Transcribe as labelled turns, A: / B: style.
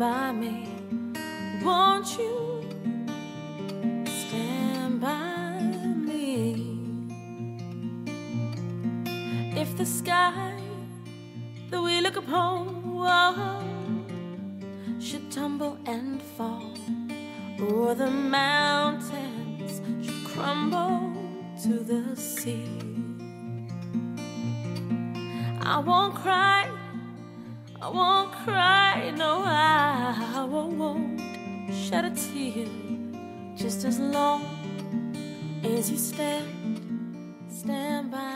A: by me. Won't you stand by me? If the sky that we look upon oh, should tumble and fall, or the mountains should crumble to the sea. I won't cry, I won't cry, no, I won't shed a tear just as long as you stand, stand by.